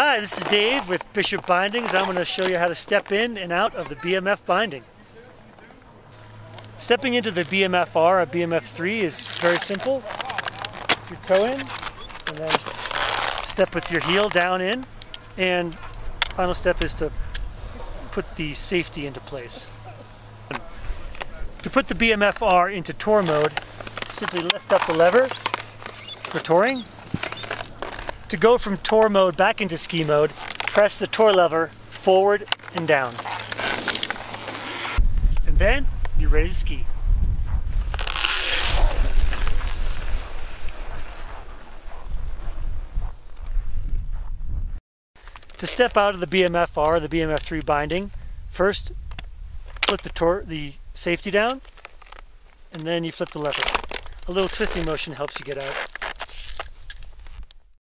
Hi, this is Dave with Bishop Bindings. I'm going to show you how to step in and out of the BMF binding. Stepping into the BMFR, a BMF3 is very simple. Your toe in, and then step with your heel down in, and final step is to put the safety into place. To put the BMFR into tour mode, simply lift up the lever for touring to go from tour mode back into ski mode, press the tour lever forward and down. And then you're ready to ski. To step out of the BMFR, the BMF3 binding, first flip the, tor the safety down, and then you flip the lever. A little twisting motion helps you get out.